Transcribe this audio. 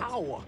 hour.